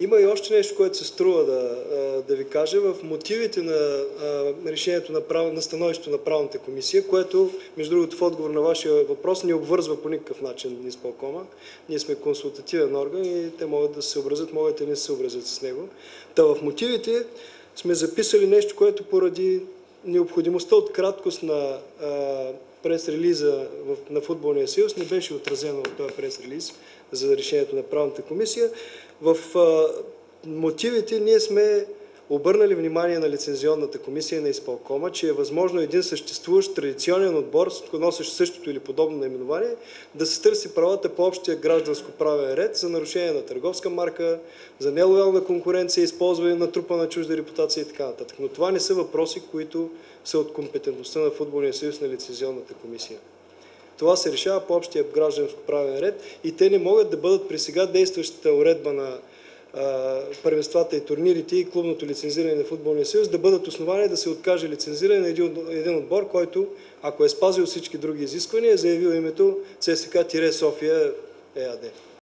Има и още нещо, което се струва да, да ви кажа. В мотивите на решението на, прав... на становището на правната комисия, което, между другото, в отговор на вашия въпрос, не обвързва по никакъв начин изпълкома. Ние сме консултативен орган и те могат да се съобразят, могат и не се съобразят с него. Та в мотивите сме записали нещо, което поради необходимостта от краткост на прес-релиза на Футболния съюз не беше отразено в този прес-релиз за решението на правната комисия. В мотивите ние сме обърнали внимание на лицензионната комисия и на изпълкома, че е възможно един съществуващ традиционен отбор, носещ същото или подобно наименование, да се търси правата по общия гражданско правен ред за нарушение на търговска марка, за нелоялна конкуренция, използване на трупа на чужда репутация и така нататък. Но това не са въпроси, които са от компетентността на Футболния съюз на лицензионната комисия. Това се решава по общия гражданско правен ред и те не могат да бъдат при сега действащата уредба на първенствата и турнирите и клубното лицензиране на Футболния съюз да бъдат основания да се откаже лицензиране на един отбор, който, ако е спазил всички други изисквания, е заявил името ЦСК-София ЕАД.